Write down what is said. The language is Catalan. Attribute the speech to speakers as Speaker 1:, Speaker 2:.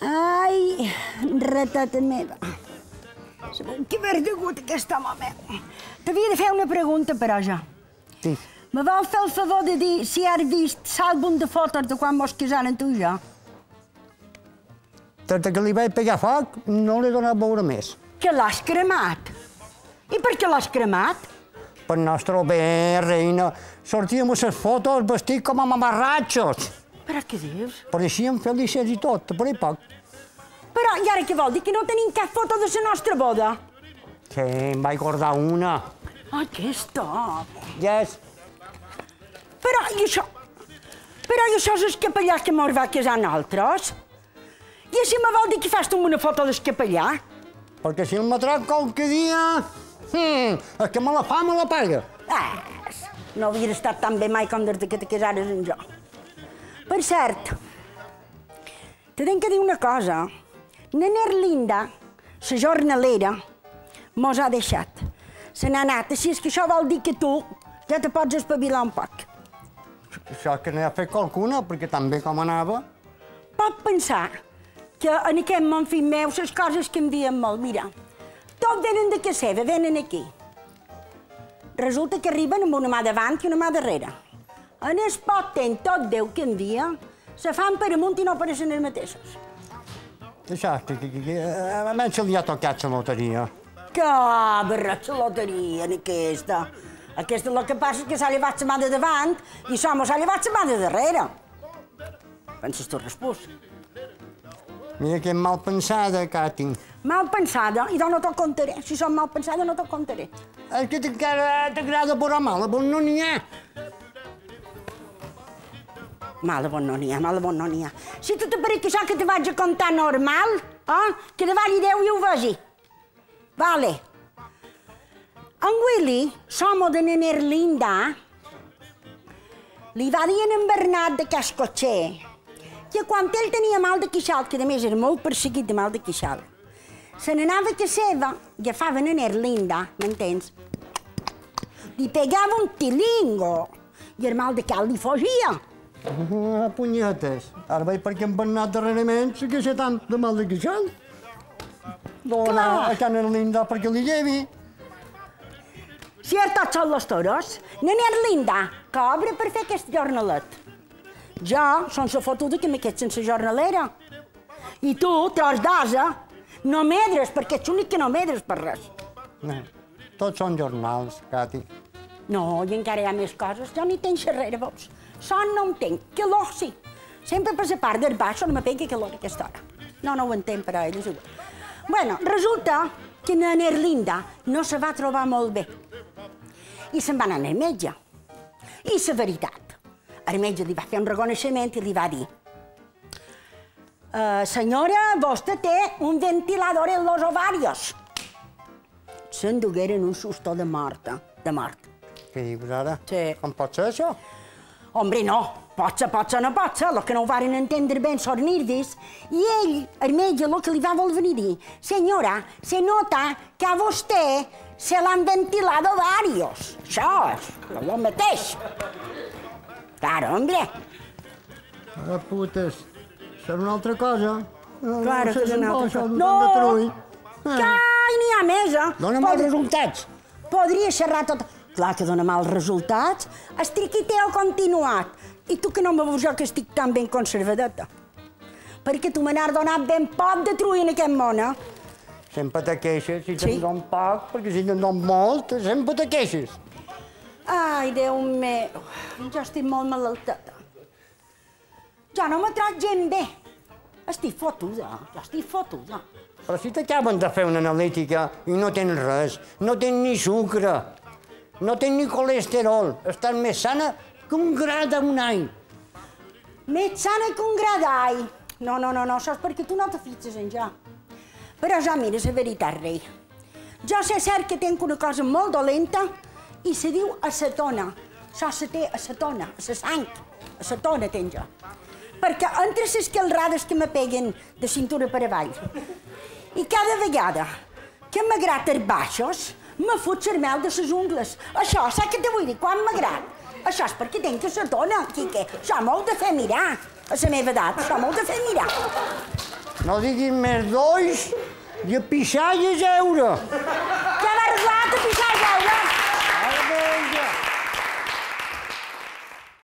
Speaker 1: Ai, ratata meva. Que haver degut aquest home meu. T'havia de fer una pregunta, però, jo.
Speaker 2: Sí.
Speaker 1: Me vol fer el favor de dir si has vist l'àlbum de fotos de quan mos casaren tu i jo?
Speaker 2: Des que li vaig pegar foc, no l'he donat a veure més.
Speaker 1: Que l'has cremat. I per què l'has cremat?
Speaker 2: Per nostre bé, reina, sortíem a les fotos vestits com a mamarratxos.
Speaker 1: Però què dius?
Speaker 2: Pareixíem felices i tot, per poc.
Speaker 1: Però, i ara què vol dir? Que no tenim cap foto de la nostra boda?
Speaker 2: Sí, em vaig guardar una.
Speaker 1: Aquesta.
Speaker 2: Yes.
Speaker 1: Però, i això? Però i això és el capellà que mos va casar nosaltres? I així me vol dir que fas tu una foto del capellà?
Speaker 2: Perquè si el matrà qualque dia... Hmm, és que me la fa, me la paga.
Speaker 1: Ah, no havia estat tan bé mai com des que te casares amb jo. Per cert, te tenc que dir una cosa. Nena Erlinda, la jornalera, mos ha deixat. Se n'ha anat, així és que això vol dir que tu ja te pots espavilar un poc.
Speaker 2: Això que n'ha fet qualcuna, perquè també com anava...
Speaker 1: Pot pensar que en aquest món, fill meu, les coses canvien molt. Mira, tot venen de casa seva, venen aquí. Resulta que arriben amb una mà davant i una mà darrere. En el poc temps tot Déu canvia, se fan per amunt i no apareixen els mateixos.
Speaker 2: Això, que, que, que, que a mi se li ha tocat la loteria.
Speaker 1: Cabra, la loteria en aquesta. Aquesta el que passa és que s'ha llevat la mà de davant i som s'ha llevat la mà de darrere. Penses tu respús?
Speaker 2: Mira que mal pensada, Cati.
Speaker 1: Mal pensada, i no t'ho contaré. Si som mal pensada, no t'ho contaré.
Speaker 2: És que encara t'agrada veure mala, però no n'hi ha.
Speaker 1: Mala bon no n'hi ha, mala bon no n'hi ha. Si tu te pareix que això que te vaig a contar normal, eh? que davant hi Déu i ho vegi. Vale. En Willy, l'home de nena Erlinda, li va dir a en Bernat de Cascotxer que quan ell tenia mal de quixal, que a més era molt perseguit de mal de quixal, se n'anava a seva, agafava nena Erlinda, m'entens? Li pegava un tilingo i el mal de cal li fugia.
Speaker 2: Ah, punyetes. Ara veig per què em van anar darrerament si queixa tant de mal de queixal. Vol anar a Can Erlinda perquè li llevi.
Speaker 1: Si tots són els toros, nena Erlinda, cobra per fer aquest jornalet. Jo, són la fotuda que m'he quedat sense jornalera. I tu, tros d'asa, no medres, perquè ets l'únic que no medres per res.
Speaker 2: No, tots són jornals, Cati.
Speaker 1: No, i encara hi ha més coses. Jo ni tenc xerrera, veus? Son no en tenc, que l'or sí. Sempre per la part del baix no me pega que l'or a aquesta hora. No, no ho entenc, però ell és igual. Bueno, resulta que na Erlinda no se va trobar molt bé. I se'n va anar al metge. I la veritat, el metge li va fer un reconeixement i li va dir Uh, senyora, vostè té un ventilador en los ovarios. S'endugueren un susto de mort, eh? de mort.
Speaker 2: Què dius ara?
Speaker 1: Sí.
Speaker 2: Com pot ser això?
Speaker 1: Hombre, no, pot ser, pot ser, no pot ser, el que no ho varen entendre ben són nervis. I ell, el metge, el que li va voler dir, senyora, se nota que a vostè se l'han ventilado varios. Això és el mateix. Claro, hombre.
Speaker 2: Ah, putes. Serà una altra cosa. No,
Speaker 1: Claro que és una altra
Speaker 2: cosa. No!
Speaker 1: Que n'hi ha més, eh?
Speaker 2: Dóna'm els resultats.
Speaker 1: Podria xerrar tot... Clar que dona mals resultats. El triquiteo continuat. I tu que no me veus jo que estic tan ben conservadeta. Perquè tu me n'has donat ben poc de trull en aquest món, eh?
Speaker 2: Sempre te queixes,
Speaker 1: Sí.
Speaker 2: te'n don poc, perquè si te'n don molt, sempre te queixes.
Speaker 1: Ai, Déu meu, jo estic molt malalteta. Jo no me trot gent bé. Estic fotuda, jo estic fotuda.
Speaker 2: Però si t'acaben de fer una analítica i no tens res, no tens ni sucre, no tens ni colesterol, estàs més sana que un gra d'un any.
Speaker 1: Més sana que un gradai. No, no, no, no, això és perquè tu no te fixes en jo. Però ja, mira, la veritat, rei. Jo sé cert que tenc una cosa molt dolenta i se diu acetona. Això se té a la tona, a la sang, a la tona tenc jo. Perquè entre les calrades que me peguen de cintura per avall i cada vegada que m'agrada els baixos, me fot cermel de les ungles. Això, saps què te vull dir? Quan m'agrada? Això és perquè tenc que la dona, Quique. Això m'ho de fer mirar, a la meva edat. Això m'ho de fer mirar.
Speaker 2: No diguin més d'oix i a pixar i a jeure.